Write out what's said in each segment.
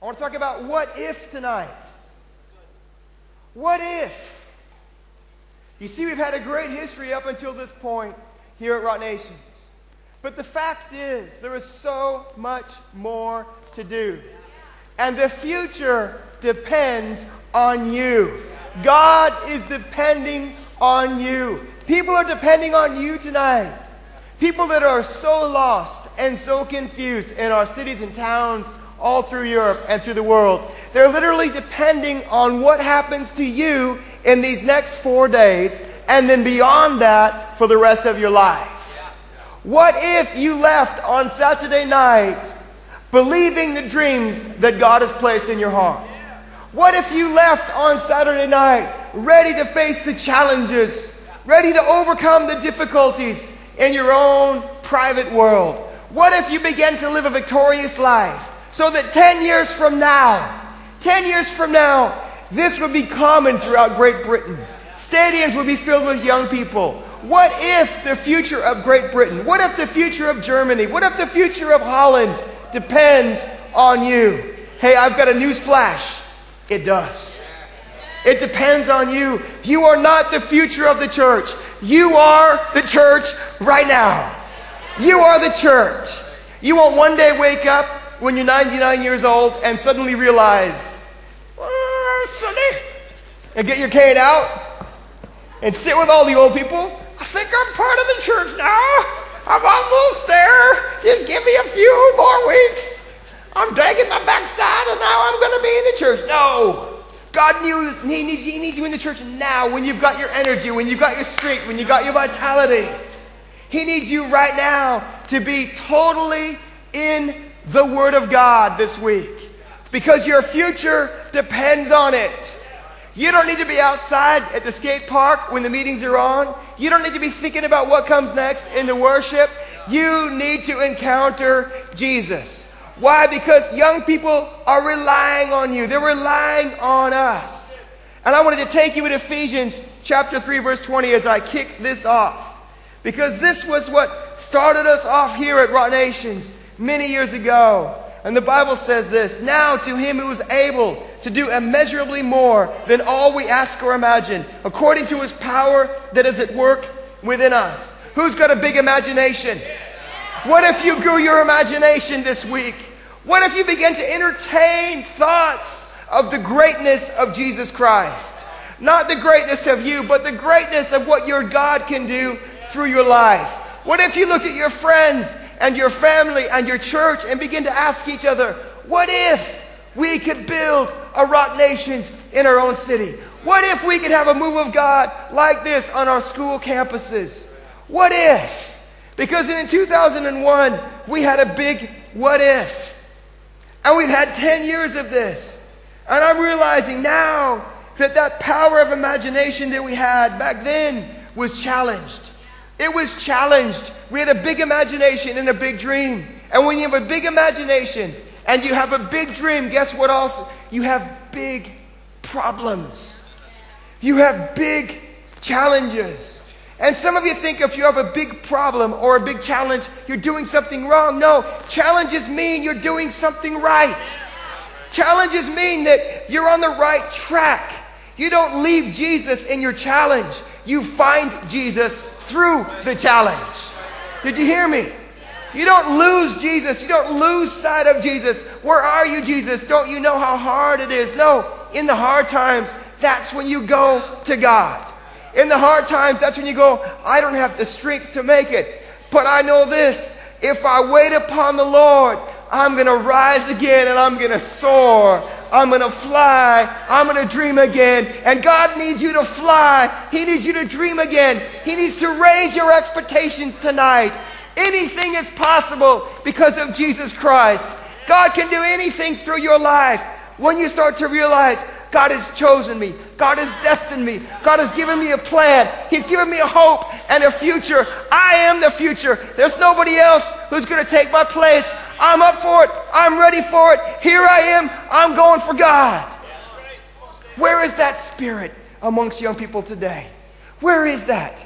I want to talk about what if tonight. What if? You see, we've had a great history up until this point here at Rock Nations. But the fact is, there is so much more to do. And the future depends on you. God is depending on you. People are depending on you tonight. People that are so lost and so confused in our cities and towns all through Europe and through the world. They're literally depending on what happens to you in these next four days and then beyond that for the rest of your life. What if you left on Saturday night believing the dreams that God has placed in your heart? What if you left on Saturday night ready to face the challenges, ready to overcome the difficulties in your own private world? What if you began to live a victorious life so that 10 years from now, 10 years from now, this would be common throughout Great Britain? Stadiums would be filled with young people. What if the future of Great Britain, what if the future of Germany, what if the future of Holland depends on you? Hey, I've got a news flash. It does. It depends on you. You are not the future of the church. You are the church right now. You are the church. You won't one day wake up when you're 99 years old and suddenly realize, ah, oh, Sunday, and get your cane out and sit with all the old people. I think I'm part of the church now. I'm almost there. Just give me a few more weeks. I'm dragging my backside and now I'm going to be in the church. No. God knew he needs, he needs you in the church now when you've got your energy, when you've got your strength, when you've got your vitality. He needs you right now to be totally in the Word of God this week because your future depends on it. You don't need to be outside at the skate park when the meetings are on. You don't need to be thinking about what comes next into worship. You need to encounter Jesus. Why? Because young people are relying on you. They're relying on us. And I wanted to take you to Ephesians chapter 3 verse 20 as I kick this off. Because this was what started us off here at Rock Nations many years ago. And the Bible says this Now to him who is able to do immeasurably more than all we ask or imagine, according to his power that is at work within us. Who's got a big imagination? What if you grew your imagination this week? What if you began to entertain thoughts of the greatness of Jesus Christ? Not the greatness of you, but the greatness of what your God can do through your life. What if you looked at your friends and your family and your church and begin to ask each other, what if we could build a rock nations in our own city? What if we could have a move of God like this on our school campuses? What if? Because in 2001, we had a big what if. And we've had 10 years of this. And I'm realizing now that that power of imagination that we had back then was challenged. It was challenged. We had a big imagination and a big dream. And when you have a big imagination and you have a big dream, guess what else? You have big problems. You have big challenges. And some of you think if you have a big problem or a big challenge, you're doing something wrong. No, challenges mean you're doing something right. Challenges mean that you're on the right track. You don't leave Jesus in your challenge, you find Jesus through the challenge. Did you hear me? You don't lose Jesus. You don't lose sight of Jesus. Where are you, Jesus? Don't you know how hard it is? No, in the hard times, that's when you go to God. In the hard times, that's when you go, I don't have the strength to make it. But I know this if I wait upon the Lord, I'm going to rise again and I'm going to soar. I'm going to fly. I'm going to dream again. And God needs you to fly. He needs you to dream again. He needs to raise your expectations tonight. Anything is possible because of Jesus Christ. God can do anything through your life when you start to realize God has chosen me. God has destined me. God has given me a plan. He's given me a hope and a future. I am the future. There's nobody else who's going to take my place. I'm up for it. I'm ready for it. Here I am. I'm going for God. Where is that spirit amongst young people today? Where is that?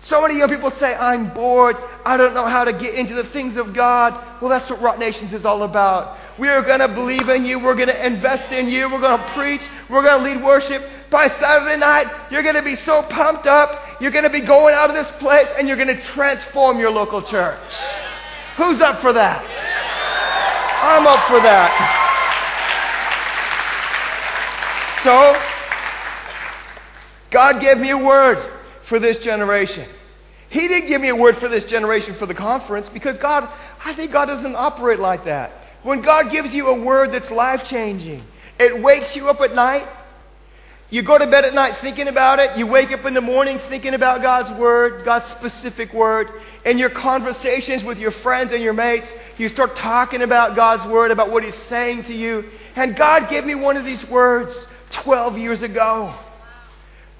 So many young people say, I'm bored. I don't know how to get into the things of God. Well, that's what Rock Nations is all about. We are going to believe in you. We're going to invest in you. We're going to preach. We're going to lead worship. By Saturday night, you're going to be so pumped up. You're going to be going out of this place and you're going to transform your local church. Who's up for that? I'm up for that. So, God gave me a word for this generation. He didn't give me a word for this generation for the conference because God, I think God doesn't operate like that. When God gives you a word that's life changing, it wakes you up at night. You go to bed at night thinking about it. You wake up in the morning thinking about God's word, God's specific word. In your conversations with your friends and your mates, you start talking about God's word, about what He's saying to you. And God gave me one of these words 12 years ago.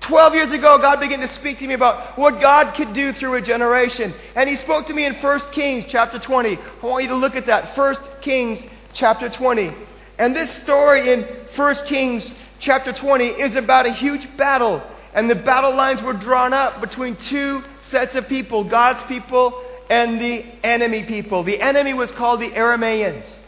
12 years ago, God began to speak to me about what God could do through a generation. And He spoke to me in 1 Kings chapter 20. I want you to look at that. 1 Kings chapter 20. And this story in 1 Kings chapter 20 is about a huge battle. And the battle lines were drawn up between two sets of people God's people and the enemy people. The enemy was called the Aramaeans.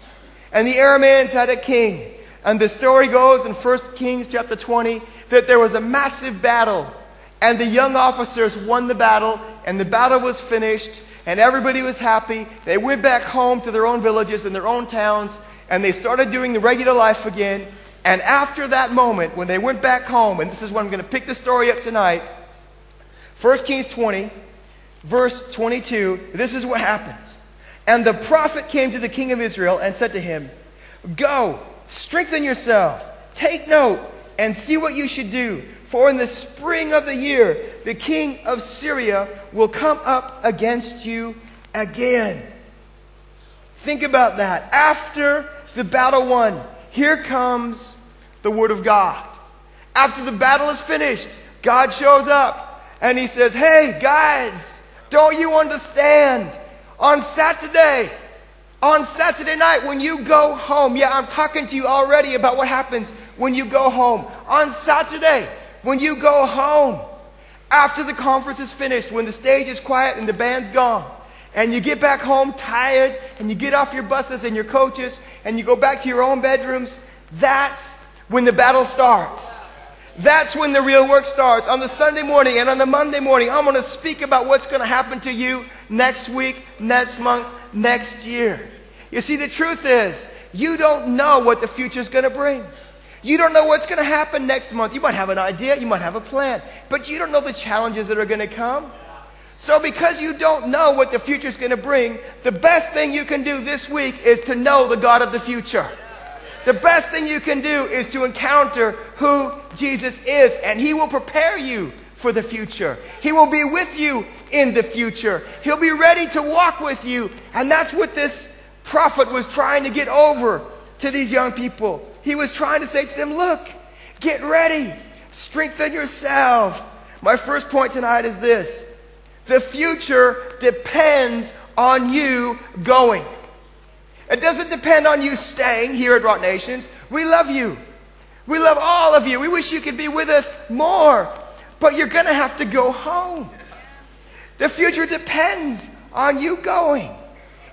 And the Aramaeans had a king. And the story goes in 1 Kings chapter 20 that there was a massive battle. And the young officers won the battle, and the battle was finished, and everybody was happy. They went back home to their own villages and their own towns, and they started doing the regular life again. And after that moment, when they went back home, and this is when I'm going to pick the story up tonight, 1 Kings 20, verse 22, this is what happens. And the prophet came to the king of Israel and said to him, Go, strengthen yourself, take note, and see what you should do. For in the spring of the year, the king of Syria will come up against you again. Think about that. After the battle won, here comes the word of God. After the battle is finished, God shows up and he says, Hey, guys, don't you understand? On Saturday, on Saturday night, when you go home, yeah, I'm talking to you already about what happens when you go home. On Saturday, when you go home, after the conference is finished, when the stage is quiet and the band's gone, and you get back home tired, and you get off your buses and your coaches, and you go back to your own bedrooms, that's when the battle starts. That's when the real work starts. On the Sunday morning and on the Monday morning, I'm going to speak about what's going to happen to you next week, next month, next year. You see, the truth is, you don't know what the future is going to bring. You don't know what's going to happen next month. You might have an idea, you might have a plan, but you don't know the challenges that are going to come. So, because you don't know what the future is going to bring, the best thing you can do this week is to know the God of the future. The best thing you can do is to encounter who Jesus is, and He will prepare you for the future. He will be with you in the future. He'll be ready to walk with you. And that's what this prophet was trying to get over to these young people. He was trying to say to them, Look, get ready, strengthen yourself. My first point tonight is this the future depends on you going. It doesn't depend on you staying here at Rock Nations. We love you. We love all of you. We wish you could be with us more. But you're going to have to go home. The future depends on you going.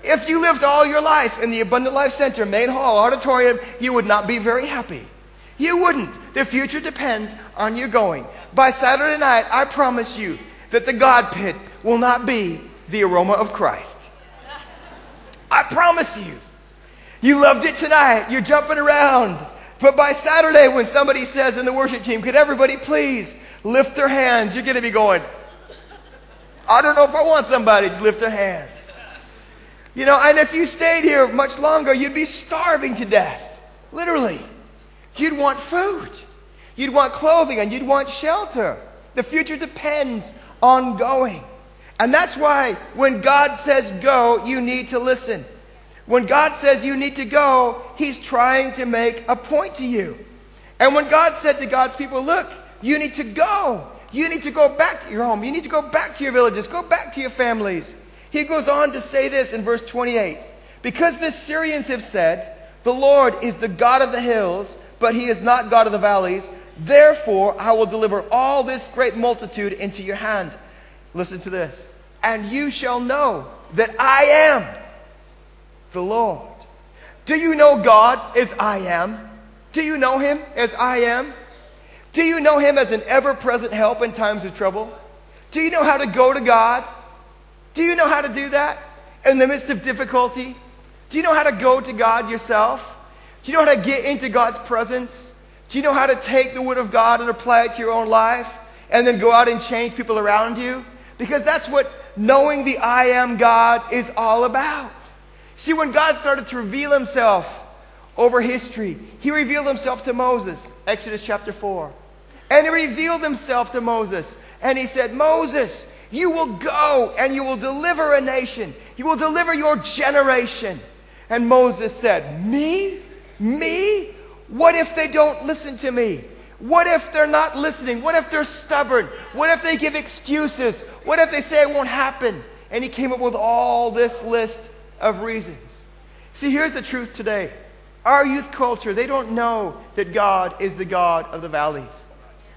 If you lived all your life in the Abundant Life Center, main hall, auditorium, you would not be very happy. You wouldn't. The future depends on you going. By Saturday night, I promise you that the God pit will not be the aroma of Christ. I promise you. You loved it tonight. You're jumping around. But by Saturday, when somebody says in the worship team, could everybody please lift their hands? You're going to be going, I don't know if I want somebody to lift their hands. You know, and if you stayed here much longer, you'd be starving to death. Literally. You'd want food. You'd want clothing and you'd want shelter. The future depends on going. And that's why when God says go, you need to listen. When God says you need to go, He's trying to make a point to you. And when God said to God's people, look, you need to go. You need to go back to your home. You need to go back to your villages. Go back to your families. He goes on to say this in verse 28 Because the Syrians have said, The Lord is the God of the hills, but he is not God of the valleys, therefore I will deliver all this great multitude into your hand. Listen to this. And you shall know that I am the Lord. Do you know God as I am? Do you know Him as I am? Do you know Him as an ever present help in times of trouble? Do you know how to go to God? Do you know how to do that in the midst of difficulty? Do you know how to go to God yourself? Do you know how to get into God's presence? Do you know how to take the Word of God and apply it to your own life and then go out and change people around you? Because that's what knowing the I am God is all about. See, when God started to reveal Himself over history, He revealed Himself to Moses, Exodus chapter 4. And He revealed Himself to Moses. And He said, Moses, you will go and you will deliver a nation. You will deliver your generation. And Moses said, Me? Me? What if they don't listen to me? What if they're not listening? What if they're stubborn? What if they give excuses? What if they say it won't happen? And he came up with all this list of reasons. See, here's the truth today. Our youth culture, they don't know that God is the God of the valleys.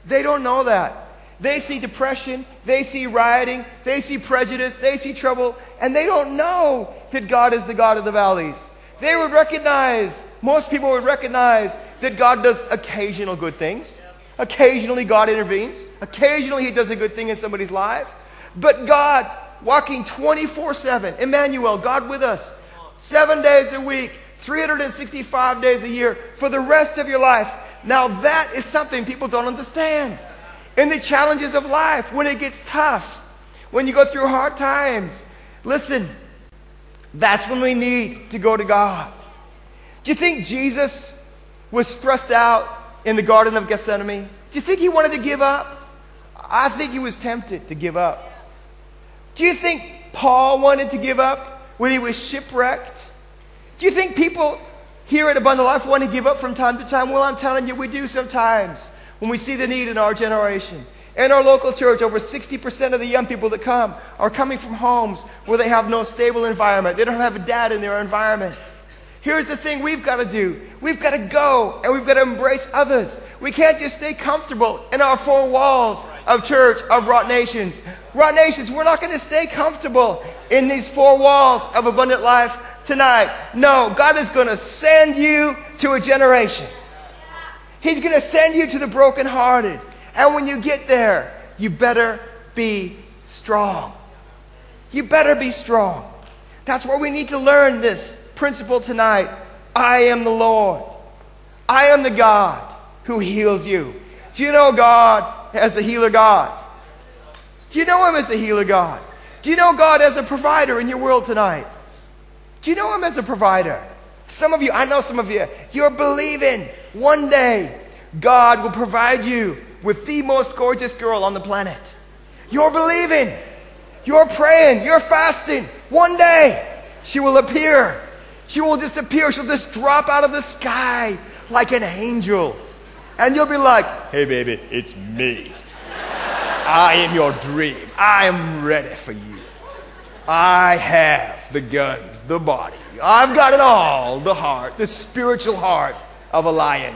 They don't know that. They see depression, they see rioting, they see prejudice, they see trouble, and they don't know that God is the God of the valleys. They would recognize, most people would recognize that God does occasional good things. Occasionally, God intervenes. Occasionally, He does a good thing in somebody's life. But God, walking 24 7, Emmanuel, God with us, seven days a week, 365 days a year, for the rest of your life. Now, that is something people don't understand in the challenges of life, when it gets tough, when you go through hard times. Listen, that's when we need to go to God. Do you think Jesus was stressed out in the Garden of Gethsemane? Do you think he wanted to give up? I think he was tempted to give up. Do you think Paul wanted to give up when he was shipwrecked? Do you think people here at Abundant Life want to give up from time to time? Well, I'm telling you, we do sometimes when we see the need in our generation. In our local church, over 60% of the young people that come are coming from homes where they have no stable environment. They don't have a dad in their environment. Here's the thing we've got to do we've got to go and we've got to embrace others. We can't just stay comfortable in our four walls of church, of Rock Nations. Rock Nations, we're not going to stay comfortable in these four walls of abundant life tonight. No, God is going to send you to a generation He's going to send you to the brokenhearted. And when you get there, you better be strong. You better be strong. That's where we need to learn this principle tonight. I am the Lord. I am the God who heals you. Do you know God as the healer God? Do you know Him as the healer God? Do you know God as a provider in your world tonight? Do you know Him as a provider? Some of you, I know some of you, you're believing one day God will provide you with the most gorgeous girl on the planet. You're believing, you're praying, you're fasting. One day she will appear. She will just appear. She'll just drop out of the sky like an angel. And you'll be like, hey, baby, it's me. I am your dream. I am ready for you. I have the guns, the body. I've got it all the heart, the spiritual heart of a lion.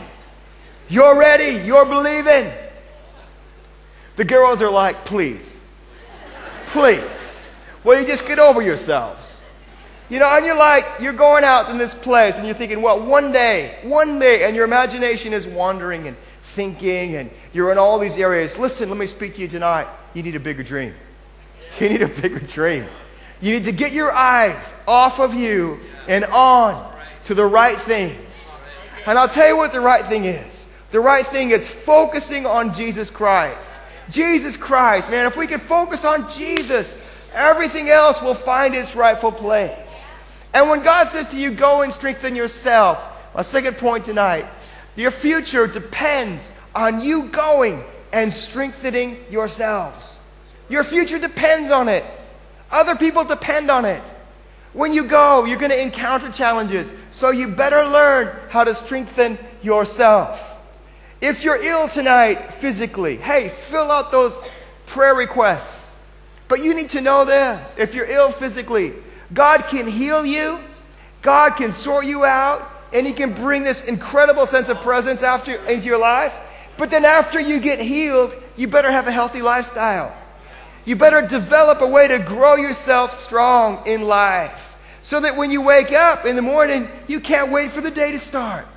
You're ready, you're believing. The girls are like, please, please. Will you just get over yourselves? You know, and you're like, you're going out in this place and you're thinking, well, one day, one day, and your imagination is wandering and thinking and you're in all these areas. Listen, let me speak to you tonight. You need a bigger dream. You need a bigger dream. You need to get your eyes off of you and on to the right things. And I'll tell you what the right thing is. The right thing is focusing on Jesus Christ. Jesus Christ, man, if we can focus on Jesus, everything else will find its rightful place. And when God says to you, go and strengthen yourself, my second point tonight, your future depends on you going and strengthening yourselves. Your future depends on it. Other people depend on it. When you go, you're going to encounter challenges. So you better learn how to strengthen yourself. If you're ill tonight physically, hey, fill out those prayer requests. But you need to know this if you're ill physically, God can heal you, God can sort you out, and He can bring this incredible sense of presence after, into your life. But then after you get healed, you better have a healthy lifestyle. You better develop a way to grow yourself strong in life so that when you wake up in the morning, you can't wait for the day to start.